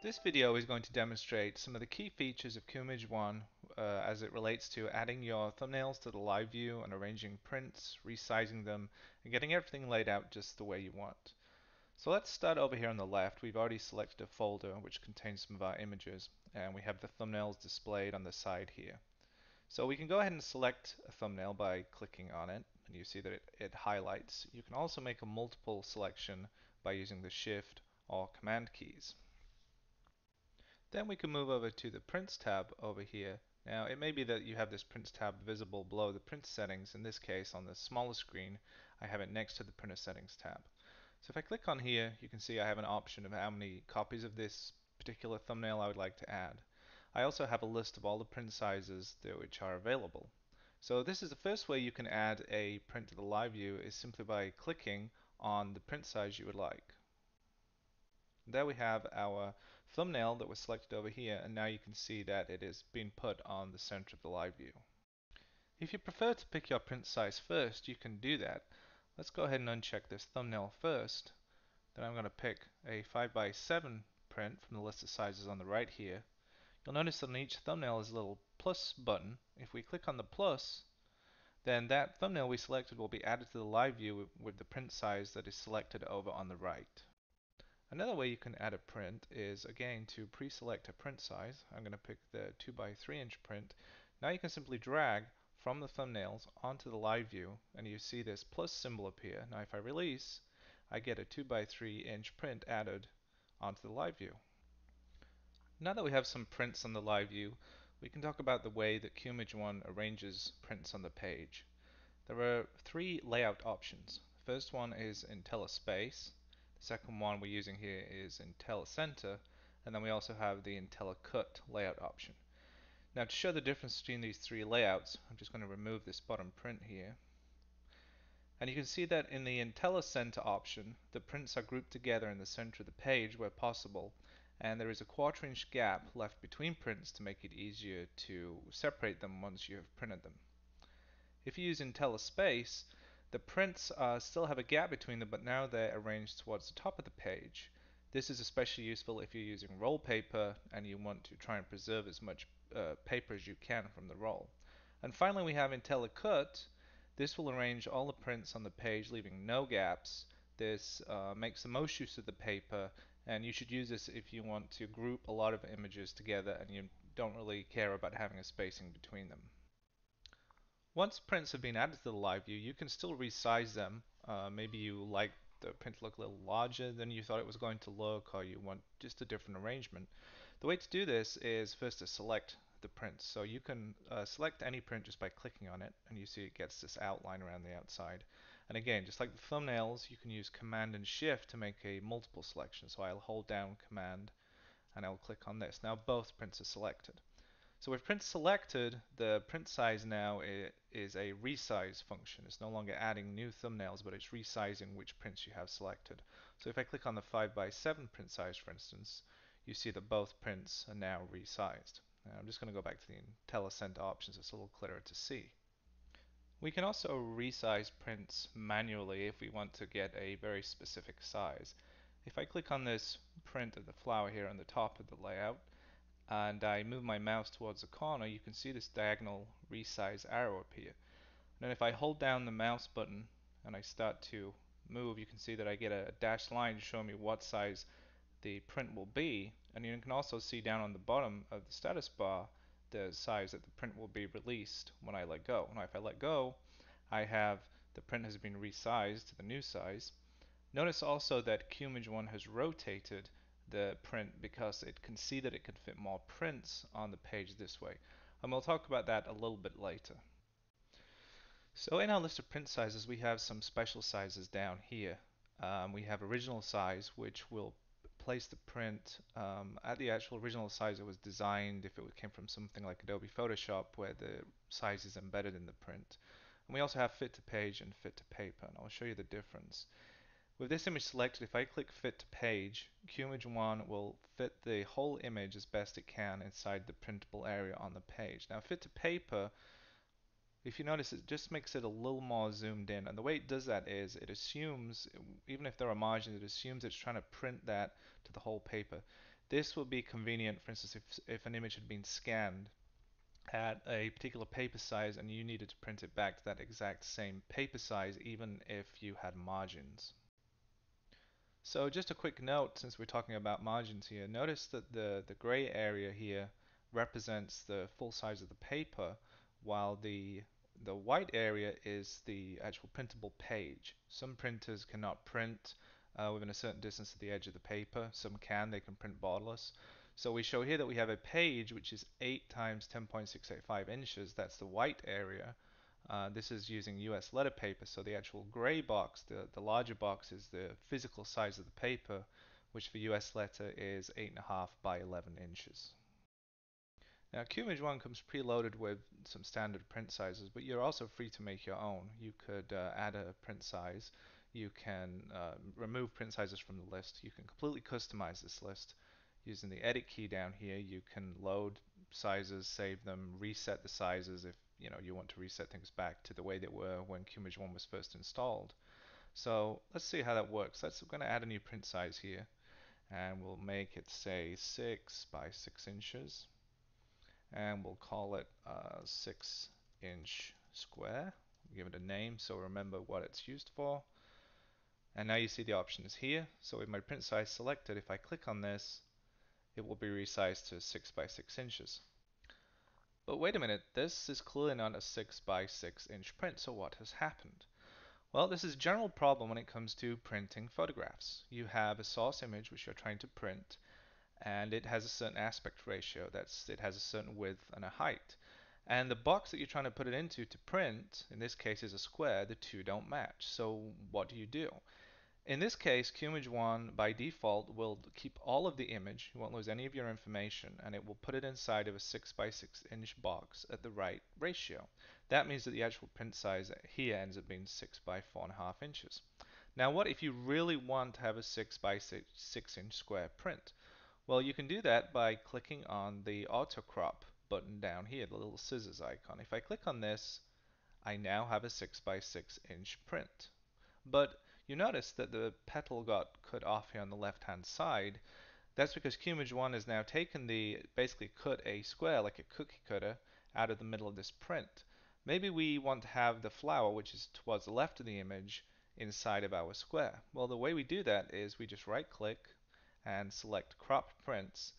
This video is going to demonstrate some of the key features of QImage 1 uh, as it relates to adding your thumbnails to the live view and arranging prints, resizing them, and getting everything laid out just the way you want. So let's start over here on the left. We've already selected a folder which contains some of our images and we have the thumbnails displayed on the side here. So we can go ahead and select a thumbnail by clicking on it and you see that it, it highlights. You can also make a multiple selection by using the shift or command keys. Then we can move over to the Prints tab over here. Now it may be that you have this Prints tab visible below the print settings. In this case on the smaller screen I have it next to the printer settings tab. So if I click on here you can see I have an option of how many copies of this particular thumbnail I would like to add. I also have a list of all the print sizes which are available. So this is the first way you can add a print to the live view is simply by clicking on the print size you would like. There we have our thumbnail that was selected over here and now you can see that it is being put on the center of the live view. If you prefer to pick your print size first, you can do that. Let's go ahead and uncheck this thumbnail first. Then I'm going to pick a 5x7 print from the list of sizes on the right here. You'll notice that on each thumbnail is a little plus button. If we click on the plus, then that thumbnail we selected will be added to the live view with the print size that is selected over on the right. Another way you can add a print is again to pre-select a print size. I'm going to pick the 2 by 3 inch print. Now you can simply drag from the thumbnails onto the live view and you see this plus symbol appear. Now if I release, I get a 2 by 3 inch print added onto the live view. Now that we have some prints on the live view, we can talk about the way that QImage 1 arranges prints on the page. There are three layout options. First one is IntelliSpace. Second one we're using here is IntelliCenter, and then we also have the IntelliCut layout option. Now to show the difference between these three layouts, I'm just going to remove this bottom print here. And you can see that in the IntelliCenter option, the prints are grouped together in the center of the page where possible, and there is a quarter inch gap left between prints to make it easier to separate them once you have printed them. If you use IntelliSpace, the prints uh, still have a gap between them, but now they're arranged towards the top of the page. This is especially useful if you're using roll paper and you want to try and preserve as much uh, paper as you can from the roll. And finally we have IntelliCut. This will arrange all the prints on the page leaving no gaps. This uh, makes the most use of the paper and you should use this if you want to group a lot of images together and you don't really care about having a spacing between them. Once prints have been added to the live view, you can still resize them. Uh, maybe you like the print to look a little larger than you thought it was going to look, or you want just a different arrangement. The way to do this is first to select the print. So you can uh, select any print just by clicking on it, and you see it gets this outline around the outside. And again, just like the thumbnails, you can use Command and Shift to make a multiple selection. So I'll hold down Command, and I'll click on this. Now both prints are selected. So with print selected, the print size now is a resize function. It's no longer adding new thumbnails, but it's resizing which prints you have selected. So if I click on the 5x7 print size, for instance, you see that both prints are now resized. Now I'm just going to go back to the IntelliCenter options. It's a little clearer to see. We can also resize prints manually if we want to get a very specific size. If I click on this print of the flower here on the top of the layout, and I move my mouse towards the corner, you can see this diagonal resize arrow appear. And then if I hold down the mouse button and I start to move, you can see that I get a dashed line showing me what size the print will be. And you can also see down on the bottom of the status bar the size that the print will be released when I let go. Now if I let go, I have the print has been resized to the new size. Notice also that QImage 1 has rotated the print because it can see that it can fit more prints on the page this way. And we'll talk about that a little bit later. So in our list of print sizes we have some special sizes down here. Um, we have original size which will place the print um, at the actual original size it was designed if it came from something like Adobe Photoshop where the size is embedded in the print. And we also have fit to page and fit to paper and I'll show you the difference. With this image selected, if I click Fit to Page, QImage 1 will fit the whole image as best it can inside the printable area on the page. Now Fit to Paper, if you notice, it just makes it a little more zoomed in. And the way it does that is it assumes, even if there are margins, it assumes it's trying to print that to the whole paper. This will be convenient, for instance, if, if an image had been scanned at a particular paper size and you needed to print it back to that exact same paper size even if you had margins. So just a quick note since we're talking about margins here, notice that the, the gray area here represents the full size of the paper while the the white area is the actual printable page. Some printers cannot print uh, within a certain distance of the edge of the paper. Some can, they can print borderless. So we show here that we have a page which is 8 times 10.685 inches, that's the white area. Uh, this is using US letter paper, so the actual gray box, the, the larger box is the physical size of the paper, which for US letter is 8.5 by 11 inches. Now QImage 1 comes preloaded with some standard print sizes, but you're also free to make your own. You could uh, add a print size, you can uh, remove print sizes from the list, you can completely customize this list. Using the edit key down here, you can load sizes, save them, reset the sizes if you know you want to reset things back to the way they were when QImage 1 was first installed. So let's see how that works. Let's we're going to add a new print size here and we'll make it say 6 by 6 inches and we'll call it a 6 inch square. Give it a name so remember what it's used for. And now you see the options here. So with my print size selected, if I click on this, it will be resized to 6 by 6 inches. But wait a minute, this is clearly not a 6 by 6 inch print, so what has happened? Well, this is a general problem when it comes to printing photographs. You have a source image which you're trying to print, and it has a certain aspect ratio. That's it has a certain width and a height. And the box that you're trying to put it into to print, in this case is a square, the two don't match. So what do you do? In this case, QImage 1 by default will keep all of the image, you won't lose any of your information, and it will put it inside of a 6 by 6 inch box at the right ratio. That means that the actual print size here ends up being 6 by 4.5 inches. Now what if you really want to have a 6 by 6, 6 inch square print? Well, you can do that by clicking on the auto crop button down here, the little scissors icon. If I click on this, I now have a 6 by 6 inch print. But you notice that the petal got cut off here on the left hand side. That's because QImage 1 has now taken the, basically cut a square like a cookie cutter out of the middle of this print. Maybe we want to have the flower, which is towards the left of the image, inside of our square. Well, the way we do that is we just right click, and select crop prints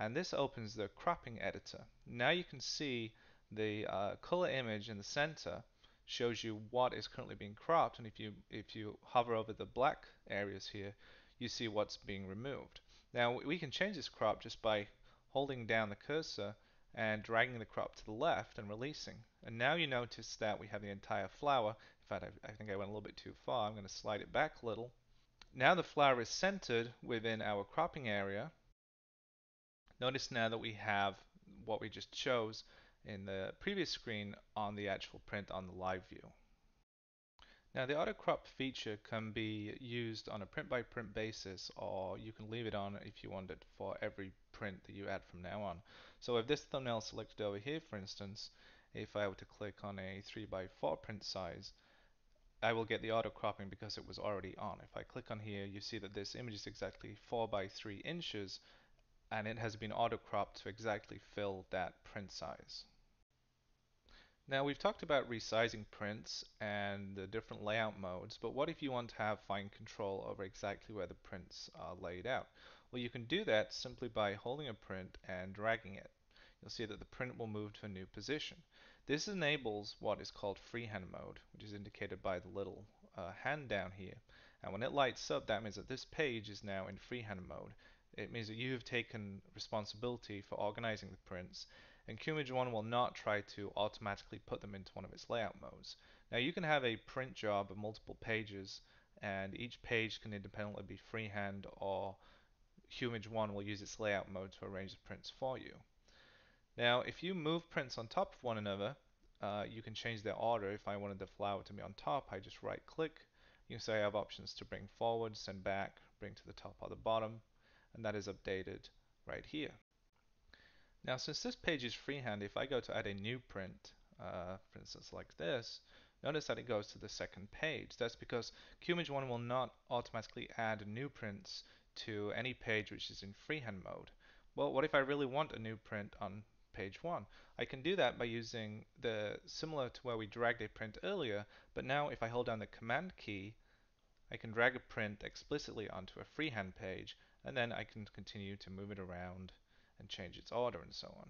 and this opens the cropping editor. Now you can see the uh, color image in the center shows you what is currently being cropped and if you if you hover over the black areas here you see what's being removed. Now we can change this crop just by holding down the cursor and dragging the crop to the left and releasing. And now you notice that we have the entire flower. In fact, I, I think I went a little bit too far. I'm going to slide it back a little now the flower is centered within our cropping area. Notice now that we have what we just chose in the previous screen on the actual print on the live view. Now the auto crop feature can be used on a print by print basis or you can leave it on if you want it for every print that you add from now on. So if this thumbnail selected over here for instance, if I were to click on a 3x4 print size, I will get the auto cropping because it was already on. If I click on here, you see that this image is exactly 4 by 3 inches and it has been auto cropped to exactly fill that print size. Now we've talked about resizing prints and the different layout modes, but what if you want to have fine control over exactly where the prints are laid out? Well, you can do that simply by holding a print and dragging it. You'll see that the print will move to a new position. This enables what is called freehand mode, which is indicated by the little uh, hand down here. And when it lights up, that means that this page is now in freehand mode. It means that you have taken responsibility for organizing the prints, and QImage 1 will not try to automatically put them into one of its layout modes. Now you can have a print job of multiple pages, and each page can independently be freehand or QImage 1 will use its layout mode to arrange the prints for you. Now, if you move prints on top of one another, uh, you can change their order. If I wanted the flower to be on top, I just right click. You can say I have options to bring forward, send back, bring to the top or the bottom, and that is updated right here. Now, since this page is freehand, if I go to add a new print, uh, for instance like this, notice that it goes to the second page. That's because QImage 1 will not automatically add new prints to any page which is in freehand mode. Well, what if I really want a new print on page 1? I can do that by using the similar to where we dragged a print earlier, but now if I hold down the command key, I can drag a print explicitly onto a freehand page, and then I can continue to move it around and change its order and so on.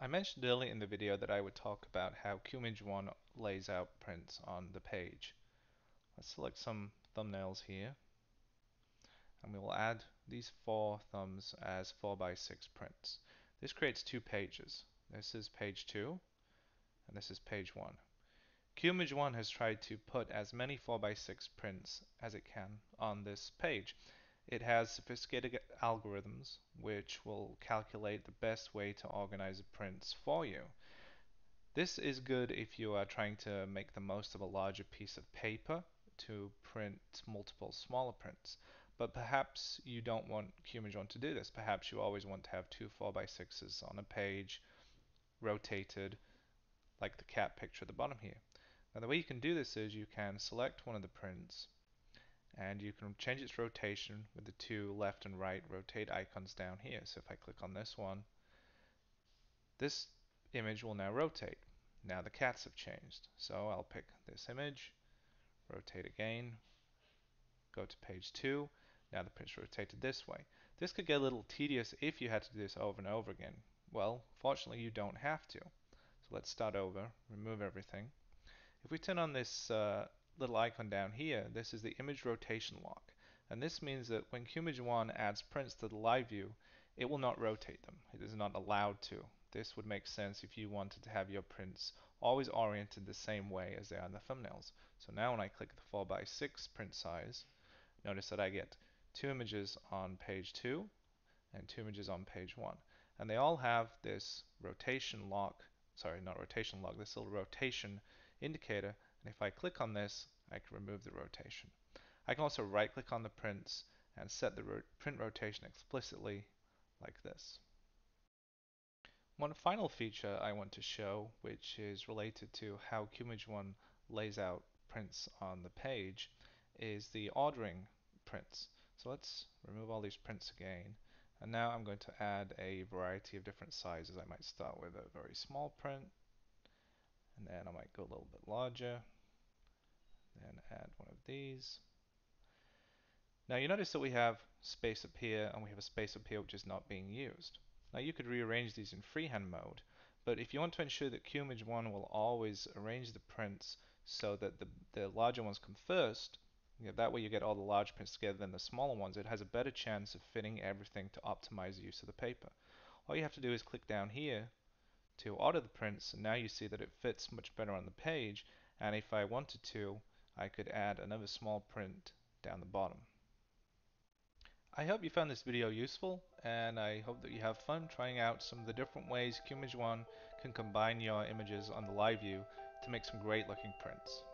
I mentioned earlier in the video that I would talk about how QImage 1 lays out prints on the page. Let's select some thumbnails here and we will add these four thumbs as 4x6 prints. This creates two pages. This is page 2 and this is page 1. QImage 1 has tried to put as many 4x6 prints as it can on this page. It has sophisticated algorithms which will calculate the best way to organize the prints for you. This is good if you are trying to make the most of a larger piece of paper to print multiple smaller prints. But perhaps you don't want QImage to do this. Perhaps you always want to have two 4x6s on a page rotated like the cat picture at the bottom here. Now the way you can do this is you can select one of the prints and you can change its rotation with the two left and right rotate icons down here. So if I click on this one, this image will now rotate. Now the cats have changed. So I'll pick this image, rotate again, go to page 2. Now the print's rotated this way. This could get a little tedious if you had to do this over and over again. Well, fortunately you don't have to. So let's start over, remove everything. If we turn on this uh, little icon down here, this is the image rotation lock. And this means that when QImage 1 adds prints to the live view, it will not rotate them. It is not allowed to. This would make sense if you wanted to have your prints always oriented the same way as they are in the thumbnails. So now when I click the 4x6 print size, notice that I get two images on page 2 and two images on page 1. And they all have this rotation lock, sorry, not rotation lock, this little rotation indicator and if I click on this, I can remove the rotation. I can also right click on the prints and set the ro print rotation explicitly like this. One final feature I want to show, which is related to how QImage 1 lays out prints on the page, is the ordering prints. So let's remove all these prints again. And now I'm going to add a variety of different sizes. I might start with a very small print, and then I might go a little bit larger, then add one of these. Now you notice that we have space up here and we have a space up here which is not being used. Now you could rearrange these in freehand mode, but if you want to ensure that QImage 1 will always arrange the prints so that the, the larger ones come first, you know, that way you get all the large prints together than the smaller ones, it has a better chance of fitting everything to optimize the use of the paper. All you have to do is click down here to order the prints and now you see that it fits much better on the page and if I wanted to I could add another small print down the bottom. I hope you found this video useful and I hope that you have fun trying out some of the different ways QImage 1 can combine your images on the live view to make some great looking prints.